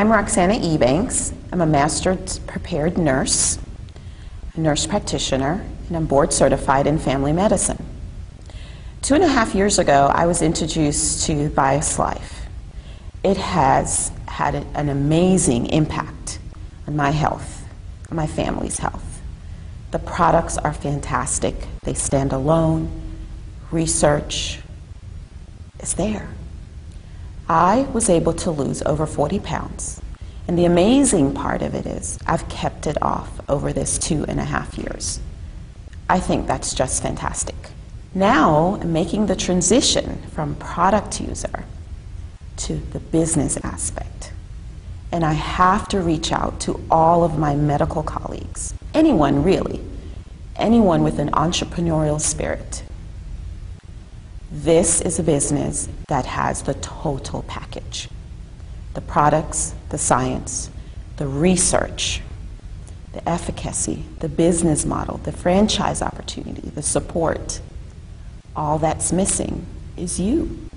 I'm Roxana Ebanks. I'm a master's prepared nurse, a nurse practitioner, and I'm board certified in family medicine. Two and a half years ago, I was introduced to Bios Life. It has had an amazing impact on my health, on my family's health. The products are fantastic. They stand alone. Research is there. I was able to lose over 40 pounds. And the amazing part of it is I've kept it off over this two and a half years. I think that's just fantastic. Now I'm making the transition from product user to the business aspect. And I have to reach out to all of my medical colleagues, anyone really, anyone with an entrepreneurial spirit this is a business that has the total package the products, the science, the research, the efficacy, the business model, the franchise opportunity, the support. All that's missing is you.